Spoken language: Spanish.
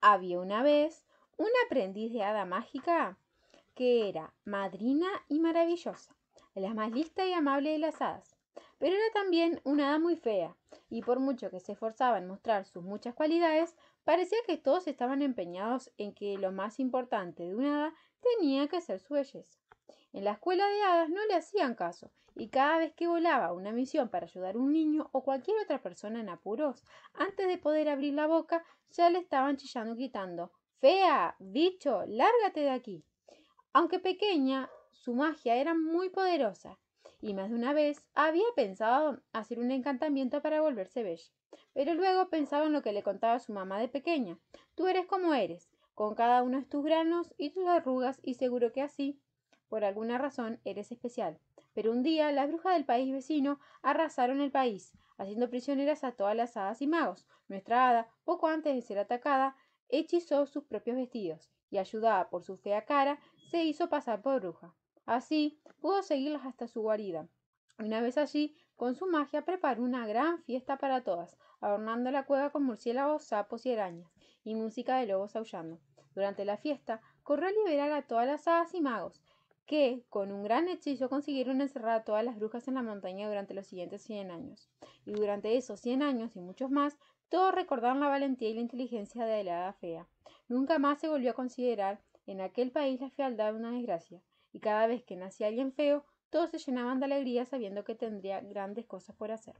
Había una vez una aprendiz de hada mágica que era madrina y maravillosa, la más lista y amable de las hadas. Pero era también una hada muy fea, y por mucho que se esforzaba en mostrar sus muchas cualidades, parecía que todos estaban empeñados en que lo más importante de una hada tenía que ser su belleza. En la escuela de hadas no le hacían caso, y cada vez que volaba una misión para ayudar a un niño o cualquier otra persona en apuros, antes de poder abrir la boca, ya le estaban chillando gritando Fea, bicho, lárgate de aquí. Aunque pequeña, su magia era muy poderosa, y más de una vez había pensado hacer un encantamiento para volverse bella. Pero luego pensaba en lo que le contaba su mamá de pequeña. Tú eres como eres, con cada uno de tus granos y tus arrugas, y seguro que así por alguna razón eres especial. Pero un día las brujas del país vecino arrasaron el país, haciendo prisioneras a todas las hadas y magos. Nuestra hada, poco antes de ser atacada, hechizó sus propios vestidos y, ayudada por su fea cara, se hizo pasar por bruja. Así pudo seguirlas hasta su guarida. Una vez allí, con su magia preparó una gran fiesta para todas, adornando la cueva con murciélagos, sapos y arañas, y música de lobos aullando. Durante la fiesta, corrió a liberar a todas las hadas y magos, que, con un gran hechizo, consiguieron encerrar a todas las brujas en la montaña durante los siguientes 100 años. Y durante esos 100 años y muchos más, todos recordaron la valentía y la inteligencia de la hada fea. Nunca más se volvió a considerar en aquel país la fealdad una desgracia, y cada vez que nacía alguien feo, todos se llenaban de alegría sabiendo que tendría grandes cosas por hacer.